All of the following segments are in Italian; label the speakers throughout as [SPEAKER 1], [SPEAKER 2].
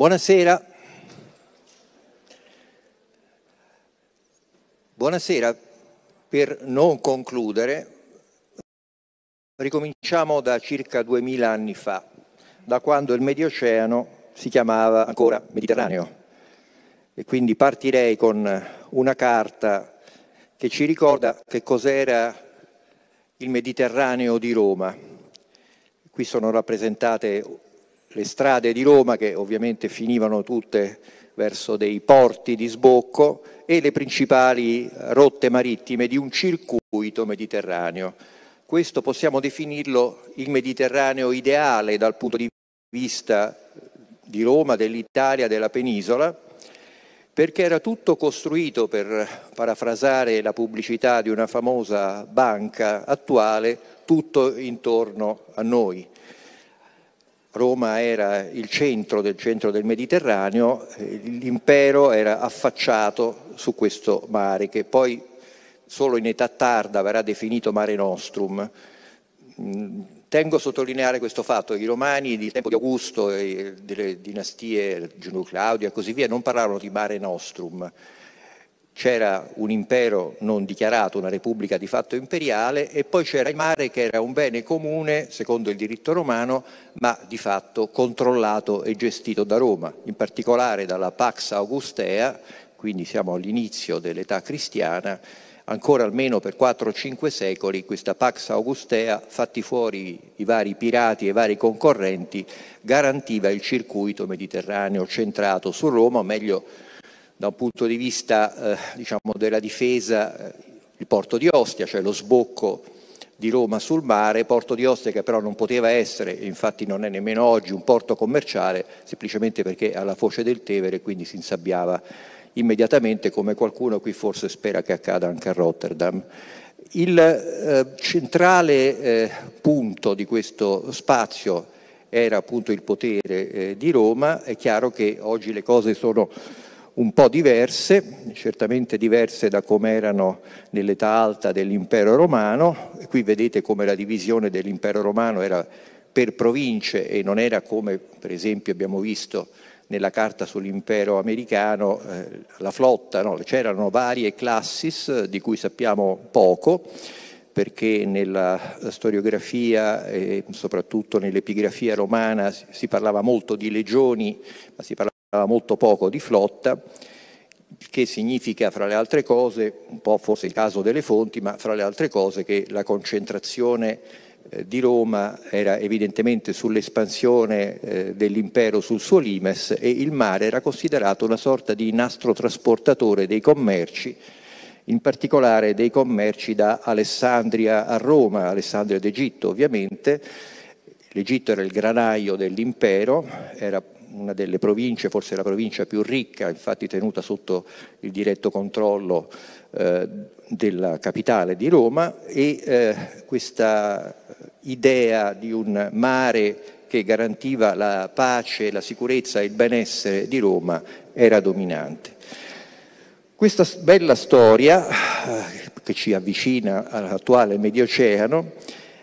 [SPEAKER 1] Buonasera. Buonasera. Per non concludere, ricominciamo da circa duemila anni fa, da quando il Medioceano si chiamava ancora Mediterraneo. E quindi partirei con una carta che ci ricorda che cos'era il Mediterraneo di Roma. Qui sono rappresentate le strade di Roma che ovviamente finivano tutte verso dei porti di sbocco e le principali rotte marittime di un circuito mediterraneo. Questo possiamo definirlo il Mediterraneo ideale dal punto di vista di Roma, dell'Italia, della penisola, perché era tutto costruito, per parafrasare la pubblicità di una famosa banca attuale, tutto intorno a noi. Roma era il centro del centro del Mediterraneo, l'impero era affacciato su questo mare che poi solo in età tarda verrà definito Mare Nostrum. Mm, tengo a sottolineare questo fatto, i romani di tempo di Augusto e delle dinastie Giulio Claudia e così via non parlarono di Mare Nostrum, c'era un impero non dichiarato, una repubblica di fatto imperiale e poi c'era il mare che era un bene comune secondo il diritto romano ma di fatto controllato e gestito da Roma, in particolare dalla Pax Augustea, quindi siamo all'inizio dell'età cristiana, ancora almeno per 4-5 secoli questa Pax Augustea, fatti fuori i vari pirati e i vari concorrenti, garantiva il circuito mediterraneo centrato su Roma, o meglio da un punto di vista eh, diciamo, della difesa eh, il porto di Ostia, cioè lo sbocco di Roma sul mare, porto di Ostia che però non poteva essere, infatti non è nemmeno oggi, un porto commerciale, semplicemente perché alla foce del Tevere e quindi si insabbiava immediatamente, come qualcuno qui forse spera che accada anche a Rotterdam. Il eh, centrale eh, punto di questo spazio era appunto il potere eh, di Roma, è chiaro che oggi le cose sono un po' diverse, certamente diverse da come erano nell'età alta dell'impero romano. Qui vedete come la divisione dell'impero romano era per province e non era come per esempio abbiamo visto nella carta sull'impero americano eh, la flotta, no? c'erano varie classis di cui sappiamo poco perché nella storiografia e soprattutto nell'epigrafia romana si parlava molto di legioni, ma si parlava molto poco di flotta, che significa fra le altre cose, un po' forse il caso delle fonti, ma fra le altre cose che la concentrazione eh, di Roma era evidentemente sull'espansione eh, dell'impero sul suo limes e il mare era considerato una sorta di nastro trasportatore dei commerci, in particolare dei commerci da Alessandria a Roma, Alessandria d'Egitto ovviamente. L'Egitto era il granaio dell'impero, era una delle province, forse la provincia più ricca, infatti tenuta sotto il diretto controllo eh, della capitale di Roma e eh, questa idea di un mare che garantiva la pace, la sicurezza e il benessere di Roma era dominante. Questa bella storia eh, che ci avvicina all'attuale Medioceano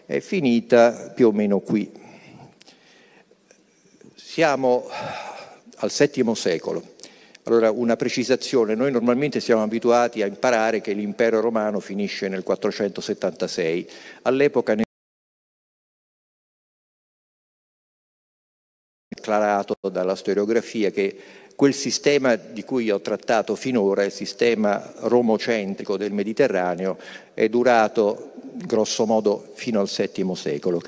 [SPEAKER 1] è finita più o meno qui. Siamo al VII secolo. Allora, una precisazione, noi normalmente siamo abituati a imparare che l'impero romano finisce nel 476, all'epoca ne acclarato dalla storiografia che quel sistema di cui ho trattato finora, il sistema romocentrico del Mediterraneo, è durato grosso modo fino al VII secolo.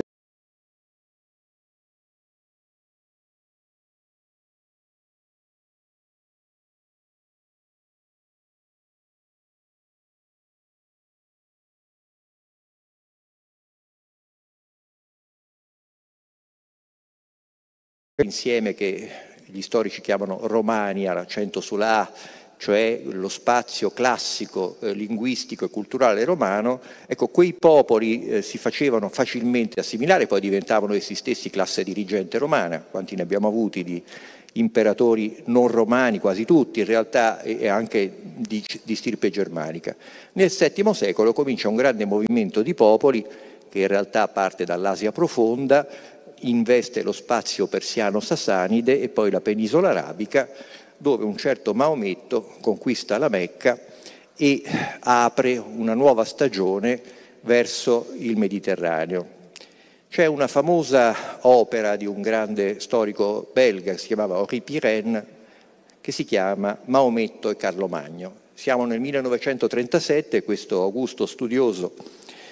[SPEAKER 1] Insieme che gli storici chiamano Romania, l'accento sulla A, cioè lo spazio classico, eh, linguistico e culturale romano, ecco, quei popoli eh, si facevano facilmente assimilare, poi diventavano essi stessi classe dirigente romana, quanti ne abbiamo avuti di imperatori non romani, quasi tutti in realtà, e, anche di, di stirpe germanica. Nel VII secolo comincia un grande movimento di popoli che in realtà parte dall'Asia profonda, investe lo spazio persiano-sassanide e poi la penisola arabica, dove un certo Maometto conquista la Mecca e apre una nuova stagione verso il Mediterraneo. C'è una famosa opera di un grande storico belga si chiamava Henri Pirenne che si chiama Maometto e Carlo Magno. Siamo nel 1937 e questo augusto studioso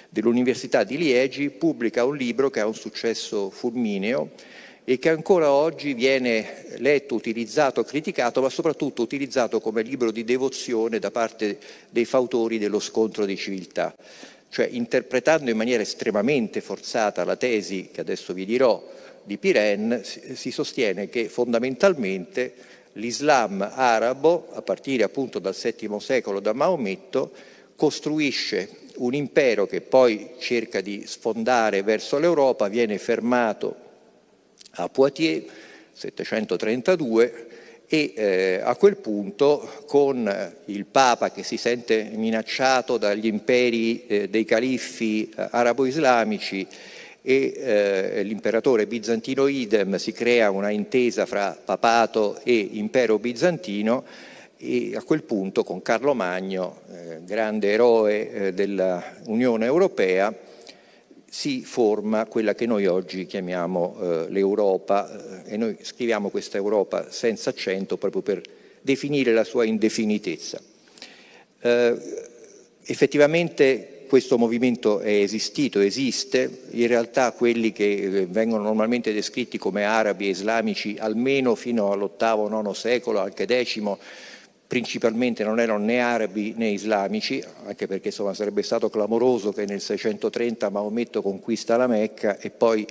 [SPEAKER 1] dell'Università di Liegi pubblica un libro che ha un successo fulmineo e che ancora oggi viene letto, utilizzato, criticato, ma soprattutto utilizzato come libro di devozione da parte dei fautori dello scontro di civiltà. Cioè, interpretando in maniera estremamente forzata la tesi, che adesso vi dirò, di Pirenne, si sostiene che fondamentalmente l'Islam arabo, a partire appunto dal VII secolo da Maometto, costruisce un impero che poi cerca di sfondare verso l'Europa, viene fermato a Poitiers, 732, e eh, a quel punto con il Papa che si sente minacciato dagli imperi eh, dei califfi eh, arabo-islamici e eh, l'imperatore bizantino idem si crea una intesa fra papato e impero bizantino e a quel punto con Carlo Magno, eh, grande eroe eh, dell'Unione Europea, si forma quella che noi oggi chiamiamo eh, l'Europa eh, e noi scriviamo questa Europa senza accento proprio per definire la sua indefinitezza. Eh, effettivamente questo movimento è esistito, esiste, in realtà quelli che eh, vengono normalmente descritti come arabi e islamici almeno fino all'ottavo, IX secolo, anche decimo, principalmente non erano né arabi né islamici, anche perché insomma, sarebbe stato clamoroso che nel 630 Maometto conquista la Mecca e poi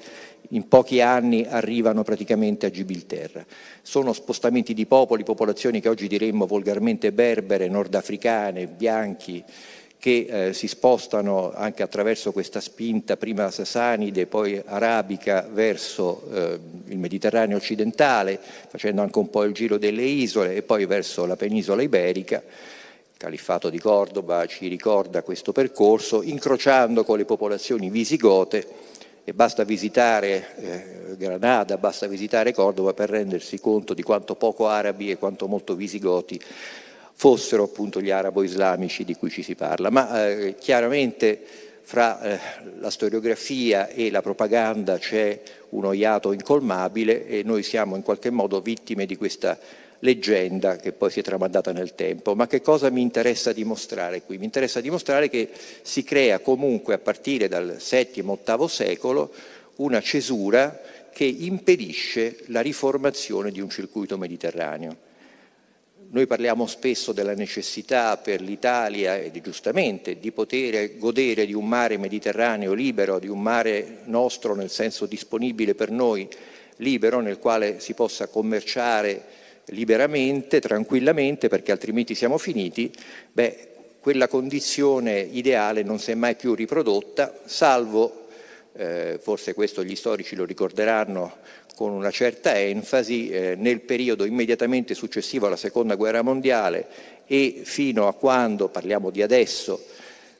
[SPEAKER 1] in pochi anni arrivano praticamente a Gibilterra. Sono spostamenti di popoli, popolazioni che oggi diremmo volgarmente berbere, nordafricane, bianchi, che eh, si spostano anche attraverso questa spinta prima sassanide, poi arabica verso eh, il Mediterraneo occidentale, facendo anche un po' il giro delle isole e poi verso la penisola iberica. Il califfato di Cordoba ci ricorda questo percorso, incrociando con le popolazioni visigote e basta visitare eh, Granada, basta visitare Cordoba per rendersi conto di quanto poco arabi e quanto molto visigoti fossero appunto gli arabo-islamici di cui ci si parla, ma eh, chiaramente fra eh, la storiografia e la propaganda c'è uno iato incolmabile e noi siamo in qualche modo vittime di questa leggenda che poi si è tramandata nel tempo. Ma che cosa mi interessa dimostrare qui? Mi interessa dimostrare che si crea comunque a partire dal VII-VIII secolo una cesura che impedisce la riformazione di un circuito mediterraneo. Noi parliamo spesso della necessità per l'Italia, e giustamente, di poter godere di un mare mediterraneo libero, di un mare nostro nel senso disponibile per noi, libero, nel quale si possa commerciare liberamente, tranquillamente, perché altrimenti siamo finiti, beh, quella condizione ideale non si è mai più riprodotta, salvo, eh, forse questo gli storici lo ricorderanno con una certa enfasi eh, nel periodo immediatamente successivo alla seconda guerra mondiale e fino a quando, parliamo di adesso,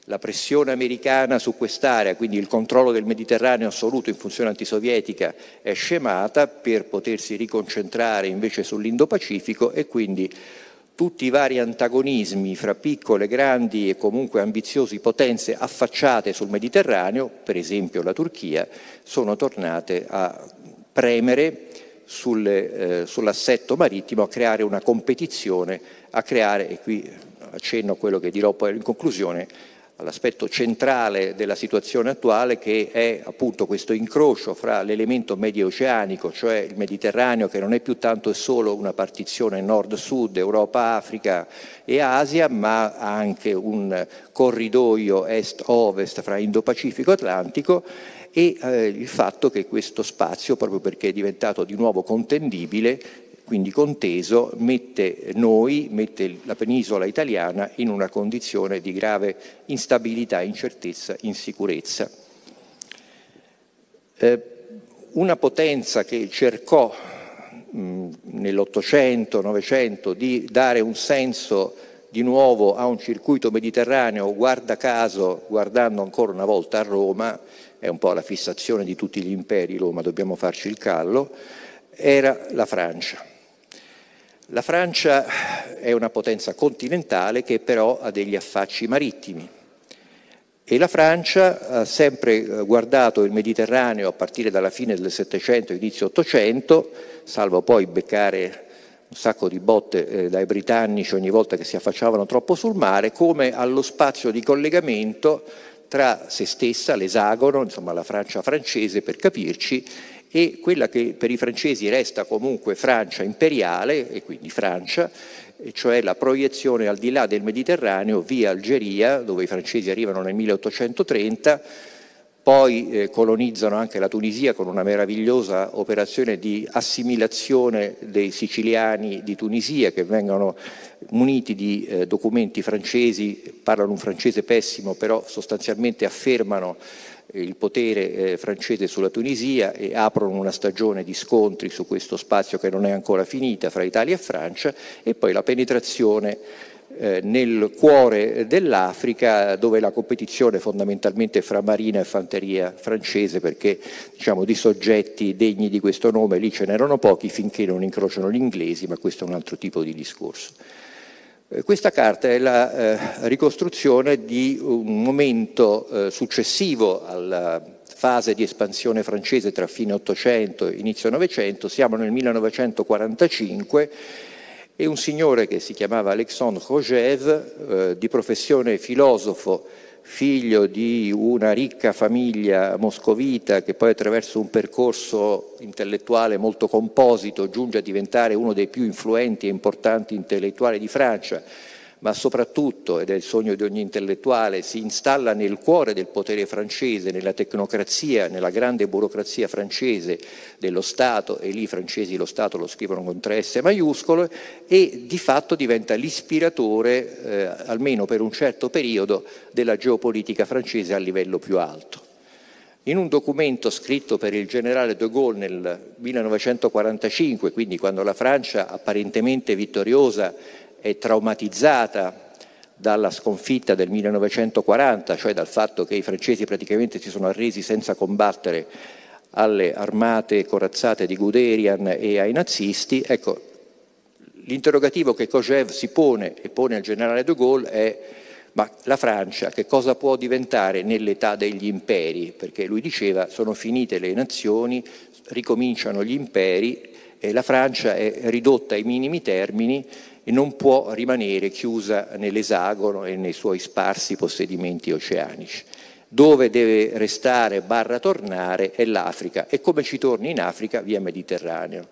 [SPEAKER 1] la pressione americana su quest'area, quindi il controllo del Mediterraneo assoluto in funzione antisovietica è scemata per potersi riconcentrare invece sull'Indo-Pacifico e quindi tutti i vari antagonismi fra piccole, grandi e comunque ambiziosi potenze affacciate sul Mediterraneo, per esempio la Turchia, sono tornate a premere eh, sull'assetto marittimo, a creare una competizione, a creare, e qui accenno a quello che dirò poi in conclusione, all'aspetto centrale della situazione attuale che è appunto questo incrocio fra l'elemento medio-oceanico, cioè il Mediterraneo che non è più tanto e solo una partizione nord-sud, Europa-Africa e Asia, ma anche un corridoio est-ovest fra Indo-Pacifico e Atlantico e eh, il fatto che questo spazio, proprio perché è diventato di nuovo contendibile, quindi conteso, mette noi, mette la penisola italiana in una condizione di grave instabilità, incertezza, insicurezza. Eh, una potenza che cercò nell'Ottocento, Novecento di dare un senso di nuovo a un circuito mediterraneo, guarda caso, guardando ancora una volta a Roma, è un po' la fissazione di tutti gli imperi, Roma, dobbiamo farci il callo, era la Francia. La Francia è una potenza continentale che però ha degli affacci marittimi e la Francia ha sempre eh, guardato il Mediterraneo a partire dalla fine del Settecento, inizio Ottocento, salvo poi beccare un sacco di botte eh, dai britannici ogni volta che si affacciavano troppo sul mare, come allo spazio di collegamento tra se stessa, l'esagono, insomma la Francia francese per capirci, e quella che per i francesi resta comunque Francia imperiale, e quindi Francia, cioè la proiezione al di là del Mediterraneo via Algeria, dove i francesi arrivano nel 1830, poi eh, colonizzano anche la Tunisia con una meravigliosa operazione di assimilazione dei siciliani di Tunisia che vengono muniti di eh, documenti francesi, parlano un francese pessimo, però sostanzialmente affermano il potere eh, francese sulla Tunisia e aprono una stagione di scontri su questo spazio che non è ancora finita fra Italia e Francia e poi la penetrazione eh, nel cuore dell'Africa dove la competizione fondamentalmente fra marina e fanteria francese perché diciamo, di soggetti degni di questo nome lì ce n'erano pochi finché non incrociano gli inglesi ma questo è un altro tipo di discorso. Eh, questa carta è la eh, ricostruzione di un momento eh, successivo alla fase di espansione francese tra fine 800 e inizio 900, siamo nel 1945 e un signore che si chiamava Alexandre Rogev, eh, di professione filosofo, figlio di una ricca famiglia moscovita che poi attraverso un percorso intellettuale molto composito giunge a diventare uno dei più influenti e importanti intellettuali di Francia, ma soprattutto, ed è il sogno di ogni intellettuale, si installa nel cuore del potere francese, nella tecnocrazia, nella grande burocrazia francese dello Stato, e lì i francesi lo Stato lo scrivono con tre S maiuscole, e di fatto diventa l'ispiratore, eh, almeno per un certo periodo, della geopolitica francese a livello più alto. In un documento scritto per il generale de Gaulle nel 1945, quindi quando la Francia apparentemente vittoriosa è traumatizzata dalla sconfitta del 1940, cioè dal fatto che i francesi praticamente si sono arresi senza combattere alle armate corazzate di Guderian e ai nazisti, ecco, l'interrogativo che Kojev si pone e pone al generale de Gaulle è ma la Francia che cosa può diventare nell'età degli imperi? Perché lui diceva sono finite le nazioni, ricominciano gli imperi e la Francia è ridotta ai minimi termini e non può rimanere chiusa nell'esagono e nei suoi sparsi possedimenti oceanici. Dove deve restare barra tornare è l'Africa e come ci torni in Africa via Mediterraneo.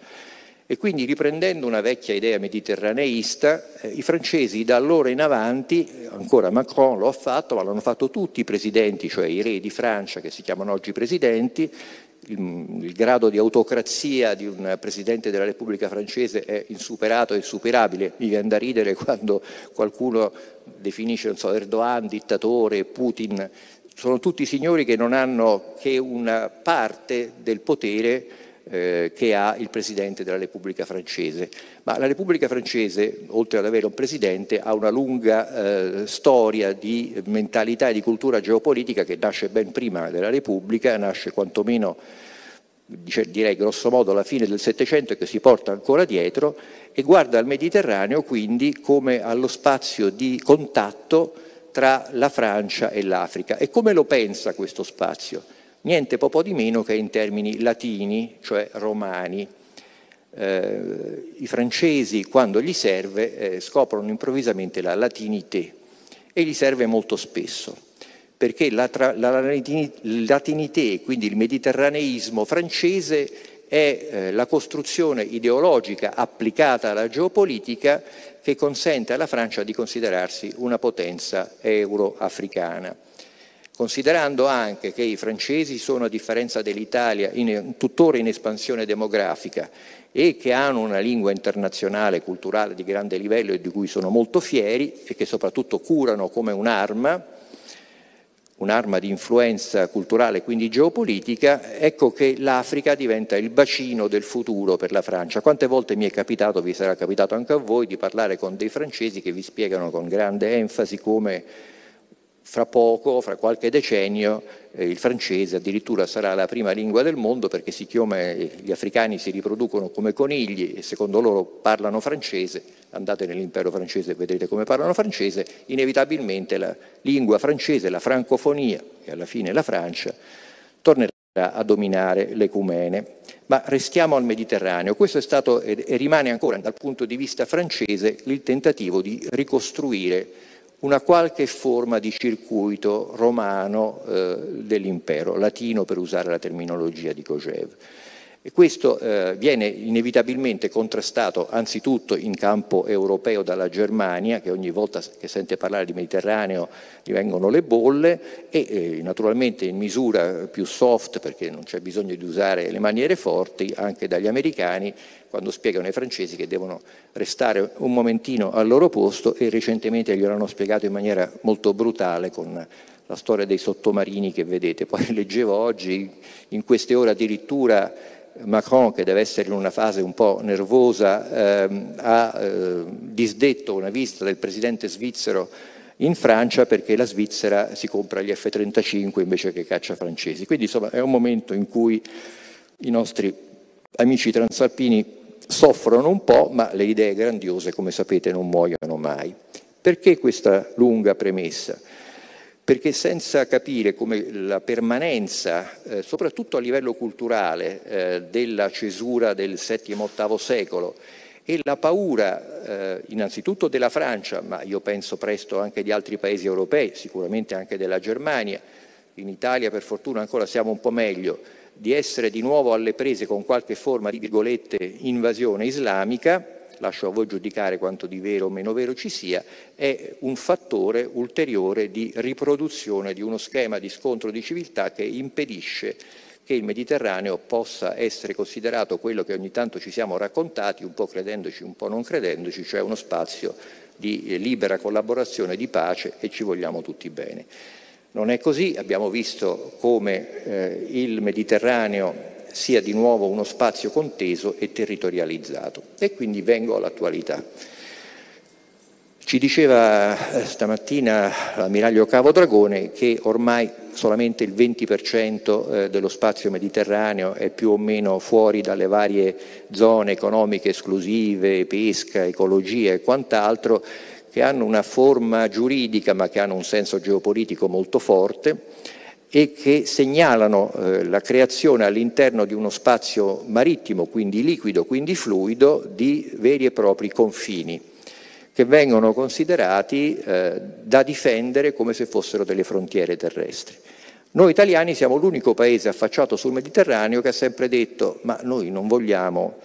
[SPEAKER 1] E quindi riprendendo una vecchia idea mediterraneista, eh, i francesi da allora in avanti, ancora Macron lo ha fatto, ma l'hanno fatto tutti i presidenti, cioè i re di Francia che si chiamano oggi presidenti, il, grado di autocrazia di un Presidente della Repubblica francese è insuperato e insuperabile. Mi viene da ridere quando qualcuno definisce so, Erdogan dittatore, Putin. Sono tutti signori che non hanno che una parte del potere eh, che ha il Presidente della Repubblica francese. Ma la Repubblica francese, oltre ad avere un Presidente, ha una lunga eh, storia di mentalità e di cultura geopolitica che nasce ben prima della Repubblica, nasce quantomeno direi grosso modo alla fine del Settecento e che si porta ancora dietro e guarda al Mediterraneo quindi come allo spazio di contatto tra la Francia e l'Africa. E come lo pensa questo spazio? Niente po' di meno che in termini latini, cioè romani. Eh, I francesi, quando gli serve, eh, scoprono improvvisamente la latinité e gli serve molto spesso, perché la, la latinité, quindi il mediterraneismo francese, è eh, la costruzione ideologica applicata alla geopolitica che consente alla Francia di considerarsi una potenza euroafricana considerando anche che i francesi sono, a differenza dell'Italia, tuttora in espansione demografica e che hanno una lingua internazionale, culturale di grande livello e di cui sono molto fieri e che soprattutto curano come un'arma, un'arma di influenza culturale, quindi geopolitica, ecco che l'Africa diventa il bacino del futuro per la Francia. Quante volte mi è capitato, vi sarà capitato anche a voi, di parlare con dei francesi che vi spiegano con grande enfasi come fra poco, fra qualche decennio, eh, il francese addirittura sarà la prima lingua del mondo perché siccome gli africani si riproducono come conigli e secondo loro parlano francese, andate nell'impero francese e vedrete come parlano francese, inevitabilmente la lingua francese, la francofonia e alla fine la Francia tornerà a dominare l'ecumene. Ma restiamo al Mediterraneo. Questo è stato e rimane ancora dal punto di vista francese il tentativo di ricostruire una qualche forma di circuito romano eh, dell'impero, latino per usare la terminologia di Kojev. E questo eh, viene inevitabilmente contrastato anzitutto in campo europeo dalla Germania, che ogni volta che sente parlare di Mediterraneo gli vengono le bolle, e eh, naturalmente in misura più soft, perché non c'è bisogno di usare le maniere forti, anche dagli americani, quando spiegano ai francesi che devono restare un momentino al loro posto e recentemente glielo hanno spiegato in maniera molto brutale con la storia dei sottomarini che vedete. Poi leggevo oggi, in queste ore addirittura Macron, che deve essere in una fase un po' nervosa, ehm, ha eh, disdetto una visita del presidente svizzero in Francia perché la Svizzera si compra gli F-35 invece che caccia francesi. Quindi insomma è un momento in cui i nostri amici transalpini soffrono un po', ma le idee grandiose, come sapete, non muoiono mai. Perché questa lunga premessa? Perché senza capire come la permanenza, eh, soprattutto a livello culturale, eh, della cesura del VII-VIII secolo e la paura eh, innanzitutto della Francia, ma io penso presto anche di altri paesi europei, sicuramente anche della Germania, in Italia per fortuna ancora siamo un po' meglio, di essere di nuovo alle prese con qualche forma di virgolette invasione islamica, lascio a voi giudicare quanto di vero o meno vero ci sia, è un fattore ulteriore di riproduzione di uno schema di scontro di civiltà che impedisce che il Mediterraneo possa essere considerato quello che ogni tanto ci siamo raccontati, un po' credendoci, un po' non credendoci, cioè uno spazio di libera collaborazione, di pace e ci vogliamo tutti bene. Non è così, abbiamo visto come eh, il Mediterraneo sia di nuovo uno spazio conteso e territorializzato. E quindi vengo all'attualità. Ci diceva eh, stamattina l'ammiraglio Cavo Dragone che ormai solamente il 20% eh, dello spazio mediterraneo è più o meno fuori dalle varie zone economiche esclusive, pesca, ecologia e quant'altro, che hanno una forma giuridica ma che hanno un senso geopolitico molto forte e che segnalano eh, la creazione all'interno di uno spazio marittimo, quindi liquido, quindi fluido, di veri e propri confini che vengono considerati eh, da difendere come se fossero delle frontiere terrestri. Noi italiani siamo l'unico paese affacciato sul Mediterraneo che ha sempre detto ma noi non vogliamo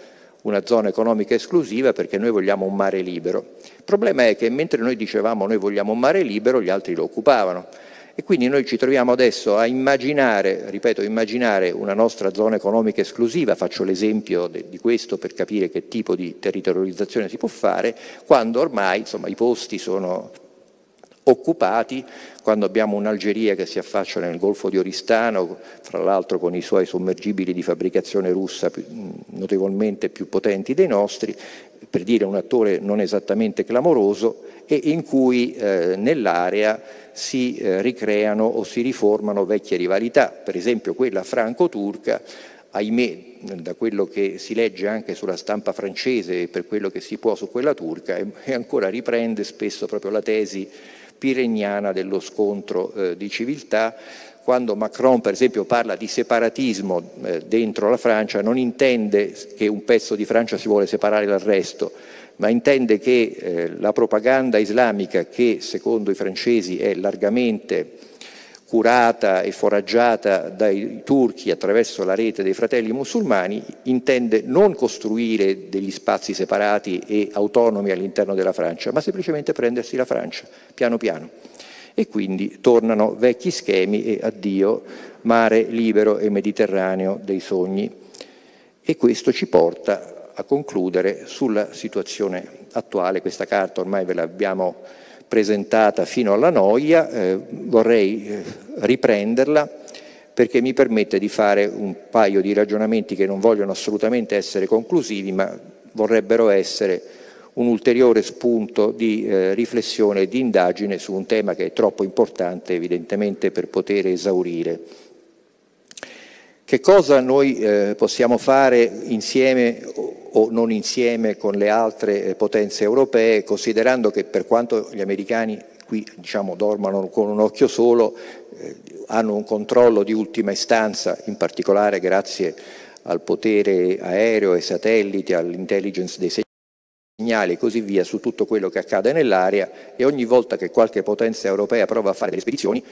[SPEAKER 1] una zona economica esclusiva perché noi vogliamo un mare libero. Il problema è che mentre noi dicevamo noi vogliamo un mare libero, gli altri lo occupavano. E quindi noi ci troviamo adesso a immaginare, ripeto, immaginare una nostra zona economica esclusiva, faccio l'esempio di questo per capire che tipo di territorializzazione si può fare, quando ormai insomma, i posti sono occupati, quando abbiamo un'Algeria che si affaccia nel Golfo di Oristano, fra l'altro con i suoi sommergibili di fabbricazione russa notevolmente più potenti dei nostri, per dire un attore non esattamente clamoroso, e in cui eh, nell'area si eh, ricreano o si riformano vecchie rivalità, per esempio quella franco-turca, ahimè da quello che si legge anche sulla stampa francese e per quello che si può su quella turca, e ancora riprende spesso proprio la tesi pireniana dello scontro eh, di civiltà, quando Macron per esempio parla di separatismo eh, dentro la Francia non intende che un pezzo di Francia si vuole separare dal resto, ma intende che eh, la propaganda islamica, che secondo i francesi è largamente curata e foraggiata dai turchi attraverso la rete dei fratelli musulmani, intende non costruire degli spazi separati e autonomi all'interno della Francia, ma semplicemente prendersi la Francia, piano piano. E quindi tornano vecchi schemi e addio mare libero e mediterraneo dei sogni. E questo ci porta a concludere sulla situazione attuale. Questa carta ormai ve l'abbiamo presentata fino alla noia, eh, vorrei eh, riprenderla perché mi permette di fare un paio di ragionamenti che non vogliono assolutamente essere conclusivi, ma vorrebbero essere un ulteriore spunto di eh, riflessione e di indagine su un tema che è troppo importante evidentemente per poter esaurire. Che cosa noi eh, possiamo fare insieme o non insieme con le altre eh, potenze europee, considerando che per quanto gli americani qui diciamo, dormano con un occhio solo, eh, hanno un controllo di ultima istanza, in particolare grazie al potere aereo, ai satelliti, all'intelligence dei segnali e così via su tutto quello che accade nell'area e ogni volta che qualche potenza europea prova a fare delle spedizioni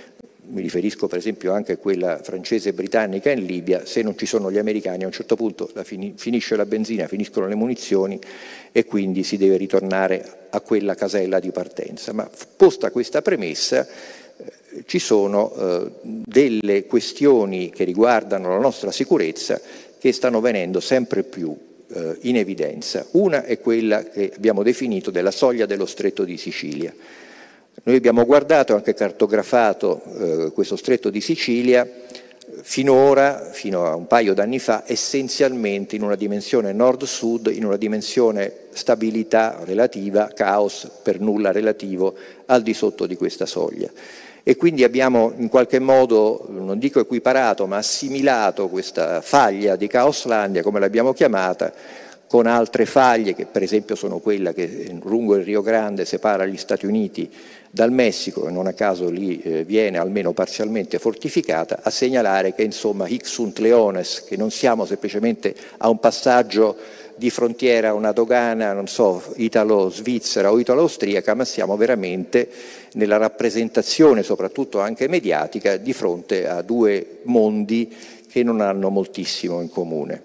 [SPEAKER 1] mi riferisco per esempio anche a quella francese e britannica in Libia, se non ci sono gli americani a un certo punto la fin finisce la benzina, finiscono le munizioni e quindi si deve ritornare a quella casella di partenza. Ma posta questa premessa eh, ci sono eh, delle questioni che riguardano la nostra sicurezza che stanno venendo sempre più eh, in evidenza. Una è quella che abbiamo definito della soglia dello stretto di Sicilia. Noi abbiamo guardato e anche cartografato eh, questo stretto di Sicilia finora, fino a un paio d'anni fa, essenzialmente in una dimensione nord-sud, in una dimensione stabilità relativa, caos per nulla relativo al di sotto di questa soglia. E quindi abbiamo in qualche modo, non dico equiparato, ma assimilato questa faglia di Caoslandia, come l'abbiamo chiamata, con altre faglie che per esempio sono quella che lungo il Rio Grande separa gli Stati Uniti dal Messico, e non a caso lì eh, viene almeno parzialmente fortificata, a segnalare che insomma hic leones, che non siamo semplicemente a un passaggio di frontiera, una dogana, non so, italo-svizzera o italo-austriaca, ma siamo veramente nella rappresentazione, soprattutto anche mediatica, di fronte a due mondi che non hanno moltissimo in comune.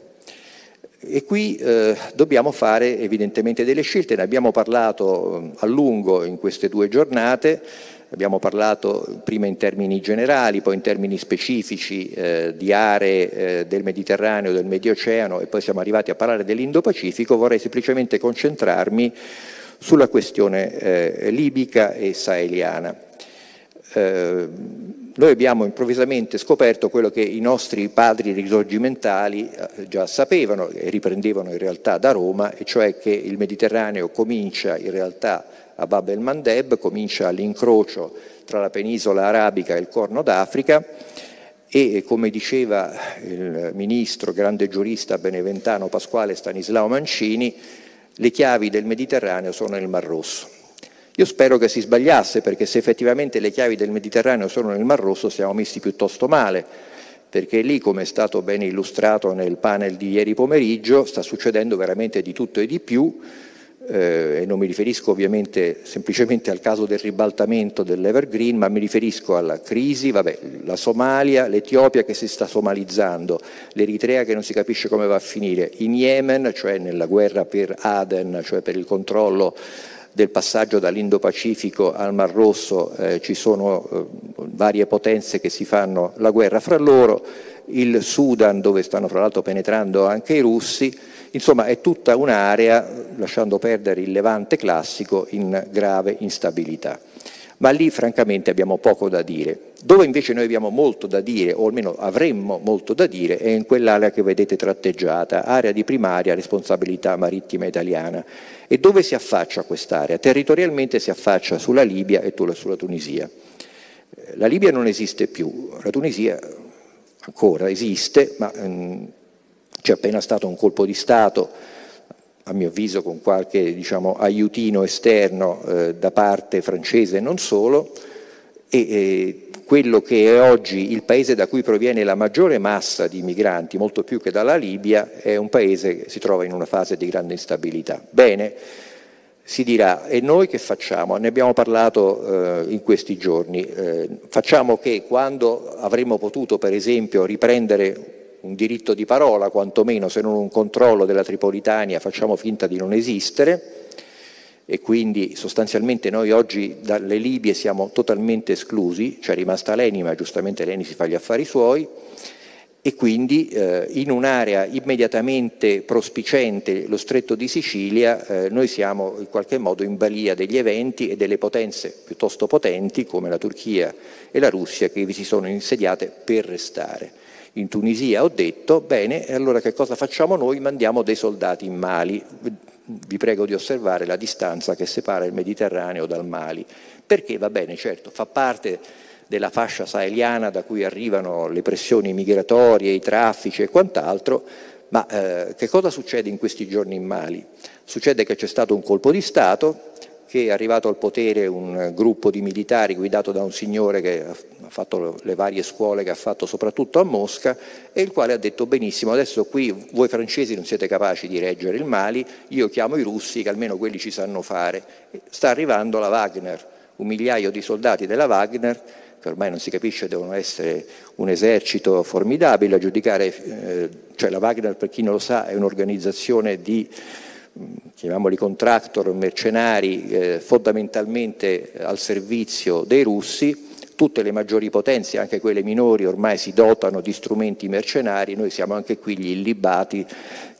[SPEAKER 1] E qui eh, dobbiamo fare evidentemente delle scelte, ne abbiamo parlato eh, a lungo in queste due giornate, abbiamo parlato prima in termini generali, poi in termini specifici eh, di aree eh, del Mediterraneo, del Medio Oceano e poi siamo arrivati a parlare dell'Indo-Pacifico, vorrei semplicemente concentrarmi sulla questione eh, libica e saheliana. Eh, noi abbiamo improvvisamente scoperto quello che i nostri padri risorgimentali eh, già sapevano e riprendevano in realtà da Roma, e cioè che il Mediterraneo comincia in realtà a Bab el Mandeb, comincia all'incrocio tra la penisola arabica e il Corno d'Africa e, come diceva il ministro, grande giurista beneventano Pasquale Stanislao Mancini, le chiavi del Mediterraneo sono nel Mar Rosso. Io spero che si sbagliasse perché se effettivamente le chiavi del Mediterraneo sono nel Mar Rosso siamo messi piuttosto male, perché lì, come è stato ben illustrato nel panel di ieri pomeriggio, sta succedendo veramente di tutto e di più, eh, e non mi riferisco ovviamente semplicemente al caso del ribaltamento dell'Evergreen, ma mi riferisco alla crisi, vabbè, la Somalia, l'Etiopia che si sta somalizzando, l'Eritrea che non si capisce come va a finire, in Yemen, cioè nella guerra per Aden, cioè per il controllo del passaggio dall'Indo-Pacifico al Mar Rosso eh, ci sono eh, varie potenze che si fanno la guerra fra loro, il Sudan dove stanno fra l'altro penetrando anche i russi, insomma è tutta un'area, lasciando perdere il Levante classico, in grave instabilità ma lì francamente abbiamo poco da dire. Dove invece noi abbiamo molto da dire, o almeno avremmo molto da dire, è in quell'area che vedete tratteggiata, area di primaria responsabilità marittima italiana. E dove si affaccia quest'area? Territorialmente si affaccia sulla Libia e sulla Tunisia. Eh, la Libia non esiste più, la Tunisia ancora esiste, ma ehm, c'è appena stato un colpo di Stato a mio avviso con qualche diciamo, aiutino esterno eh, da parte francese e non solo, e eh, quello che è oggi il paese da cui proviene la maggiore massa di migranti, molto più che dalla Libia, è un paese che si trova in una fase di grande instabilità. Bene, si dirà, e noi che facciamo? Ne abbiamo parlato eh, in questi giorni. Eh, facciamo che quando avremmo potuto, per esempio, riprendere un diritto di parola, quantomeno se non un controllo della Tripolitania, facciamo finta di non esistere e quindi sostanzialmente noi oggi dalle Libie siamo totalmente esclusi, c'è rimasta Leni, ma giustamente Leni si fa gli affari suoi, e quindi eh, in un'area immediatamente prospicente, lo stretto di Sicilia, eh, noi siamo in qualche modo in balia degli eventi e delle potenze piuttosto potenti come la Turchia e la Russia che vi si sono insediate per restare. In Tunisia ho detto, bene, allora che cosa facciamo noi? Mandiamo dei soldati in Mali. Vi prego di osservare la distanza che separa il Mediterraneo dal Mali. Perché va bene, certo, fa parte della fascia saheliana da cui arrivano le pressioni migratorie, i traffici e quant'altro, ma eh, che cosa succede in questi giorni in Mali? Succede che c'è stato un colpo di Stato, che è arrivato al potere un gruppo di militari guidato da un signore che fatto le varie scuole che ha fatto soprattutto a Mosca e il quale ha detto benissimo adesso qui voi francesi non siete capaci di reggere il Mali, io chiamo i russi che almeno quelli ci sanno fare. Sta arrivando la Wagner, un migliaio di soldati della Wagner che ormai non si capisce devono essere un esercito formidabile, a giudicare, eh, cioè la Wagner per chi non lo sa è un'organizzazione di chiamiamoli contractor, mercenari, eh, fondamentalmente al servizio dei russi, tutte le maggiori potenze, anche quelle minori, ormai si dotano di strumenti mercenari, noi siamo anche qui gli illibati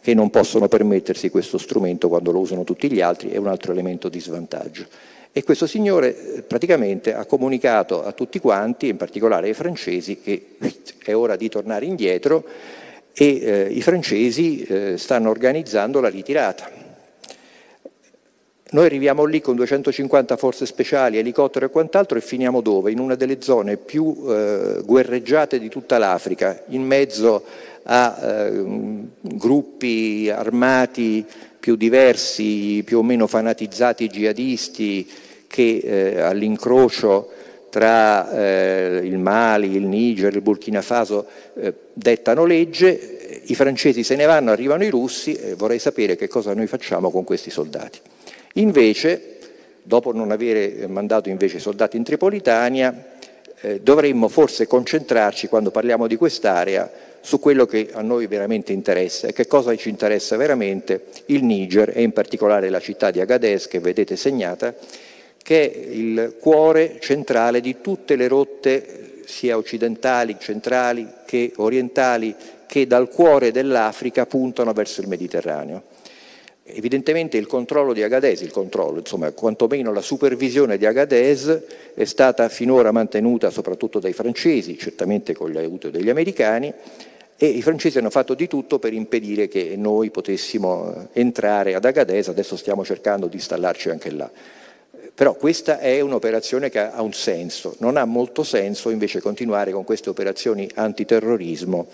[SPEAKER 1] che non possono permettersi questo strumento quando lo usano tutti gli altri, è un altro elemento di svantaggio. E questo signore eh, praticamente ha comunicato a tutti quanti, in particolare ai francesi, che è ora di tornare indietro e eh, i francesi eh, stanno organizzando la ritirata. Noi arriviamo lì con 250 forze speciali, elicottero e quant'altro e finiamo dove? In una delle zone più eh, guerreggiate di tutta l'Africa, in mezzo a eh, gruppi armati più diversi, più o meno fanatizzati jihadisti, che eh, all'incrocio tra eh, il Mali, il Niger, il Burkina Faso eh, dettano legge, i francesi se ne vanno, arrivano i russi e vorrei sapere che cosa noi facciamo con questi soldati. Invece, dopo non avere mandato invece soldati in Tripolitania, eh, dovremmo forse concentrarci, quando parliamo di quest'area, su quello che a noi veramente interessa. E che cosa ci interessa veramente? Il Niger e in particolare la città di Agadez, che vedete segnata, che è il cuore centrale di tutte le rotte sia occidentali, centrali che orientali che dal cuore dell'Africa puntano verso il Mediterraneo. Evidentemente il controllo di Agadez, il controllo, insomma, quantomeno la supervisione di Agadez è stata finora mantenuta soprattutto dai francesi, certamente con l'aiuto degli americani, e i francesi hanno fatto di tutto per impedire che noi potessimo entrare ad Agadez, adesso stiamo cercando di installarci anche là. Però questa è un'operazione che ha un senso, non ha molto senso invece continuare con queste operazioni antiterrorismo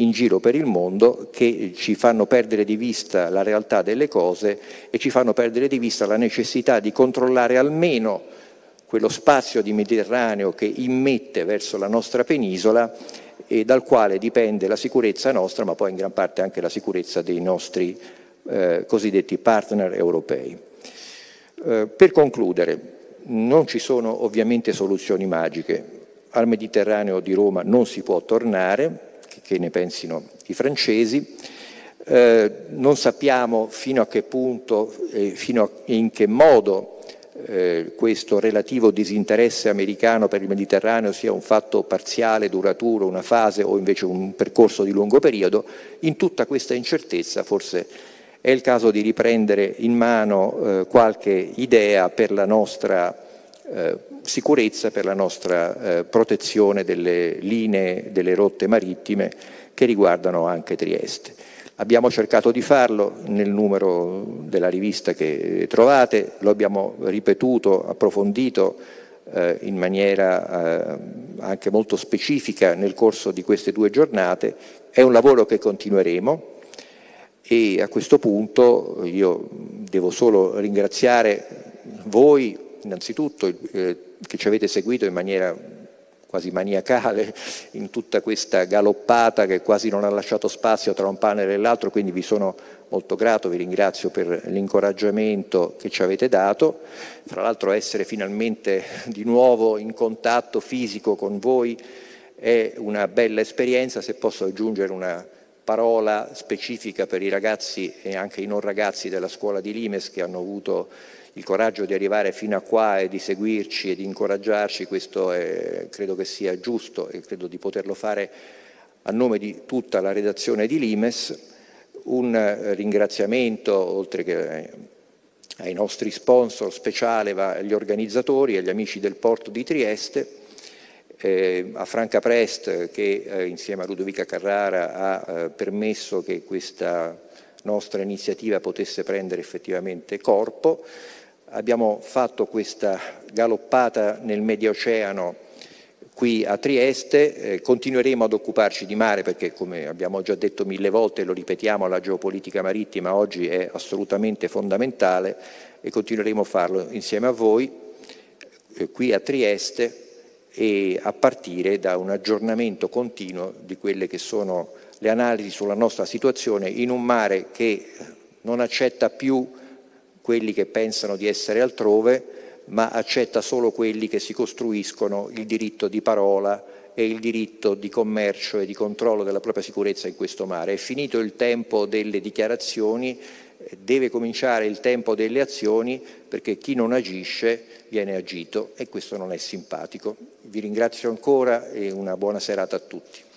[SPEAKER 1] in giro per il mondo che ci fanno perdere di vista la realtà delle cose e ci fanno perdere di vista la necessità di controllare almeno quello spazio di Mediterraneo che immette verso la nostra penisola e dal quale dipende la sicurezza nostra, ma poi in gran parte anche la sicurezza dei nostri eh, cosiddetti partner europei. Eh, per concludere, non ci sono ovviamente soluzioni magiche. Al Mediterraneo di Roma non si può tornare, che, ne pensino i francesi. Eh, non sappiamo fino a che punto e a, in che modo eh, questo relativo disinteresse americano per il Mediterraneo sia un fatto parziale, duraturo, una fase o invece un percorso di lungo periodo. In tutta questa incertezza forse è il caso di riprendere in mano eh, qualche idea per la nostra eh, sicurezza, per la nostra eh, protezione delle linee, delle rotte marittime che riguardano anche Trieste. Abbiamo cercato di farlo nel numero della rivista che trovate, lo abbiamo ripetuto, approfondito eh, in maniera eh, anche molto specifica nel corso di queste due giornate. È un lavoro che continueremo, e a questo punto io devo solo ringraziare voi innanzitutto eh, che ci avete seguito in maniera quasi maniacale in tutta questa galoppata che quasi non ha lasciato spazio tra un panel e l'altro, quindi vi sono molto grato, vi ringrazio per l'incoraggiamento che ci avete dato. Tra l'altro essere finalmente di nuovo in contatto fisico con voi è una bella esperienza, se posso aggiungere una parola specifica per i ragazzi e anche i non ragazzi della scuola di Limes che hanno avuto il coraggio di arrivare fino a qua e di seguirci e di incoraggiarci, questo è, credo che sia giusto e credo di poterlo fare a nome di tutta la redazione di Limes un eh, ringraziamento, oltre che ai nostri sponsor speciale, va agli organizzatori, agli amici del porto di Trieste, eh, a Franca Prest che eh, insieme a Ludovica Carrara ha eh, permesso che questa nostra iniziativa potesse prendere effettivamente corpo. Abbiamo fatto questa galoppata nel Medio qui a Trieste, eh, continueremo ad occuparci di mare perché come abbiamo già detto mille volte, lo ripetiamo, la geopolitica marittima oggi è assolutamente fondamentale e continueremo a farlo insieme a voi eh, qui a Trieste e a partire da un aggiornamento continuo di quelle che sono le analisi sulla nostra situazione in un mare che non accetta più quelli che pensano di essere altrove, ma accetta solo quelli che si costruiscono il diritto di parola e il diritto di commercio e di controllo della propria sicurezza in questo mare. È finito il tempo delle dichiarazioni, deve cominciare il tempo delle azioni perché chi non agisce viene agito e questo non è simpatico. Vi ringrazio ancora e una buona serata a tutti.